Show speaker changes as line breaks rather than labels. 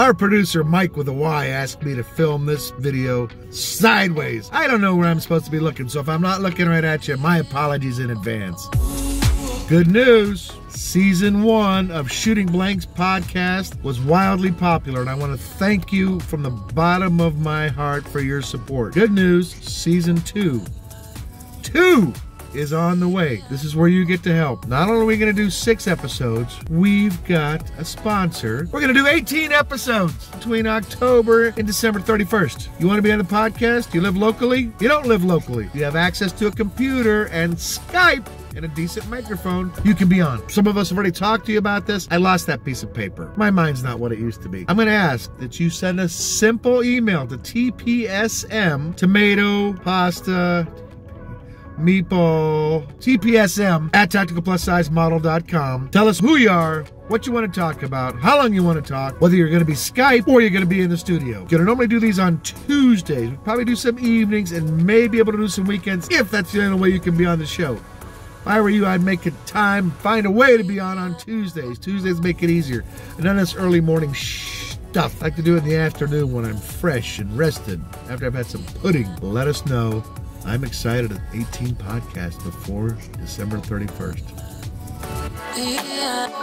Our producer, Mike with a Y, asked me to film this video sideways. I don't know where I'm supposed to be looking, so if I'm not looking right at you, my apologies in advance. Good news! Season one of Shooting Blanks podcast was wildly popular, and I want to thank you from the bottom of my heart for your support. Good news, season two. Two is on the way. This is where you get to help. Not only are we going to do six episodes, we've got a sponsor. We're going to do 18 episodes between October and December 31st. You want to be on the podcast? You live locally? You don't live locally. You have access to a computer and Skype and a decent microphone, you can be on. Some of us have already talked to you about this. I lost that piece of paper. My mind's not what it used to be. I'm going to ask that you send a simple email to TPSM, tomato, pasta, meatball, TPSM at tacticalplussizemodel.com. Tell us who you are, what you want to talk about, how long you want to talk, whether you're going to be Skype or you're going to be in the studio. To normally do these on Tuesdays. We probably do some evenings and may be able to do some weekends if that's the only way you can be on the show. If I were you, I'd make a time, find a way to be on on Tuesdays. Tuesdays make it easier. And none of this early morning stuff. I like to do it in the afternoon when I'm fresh and rested after I've had some pudding. Let us know. I'm excited at 18 podcasts before December 31st. Yeah.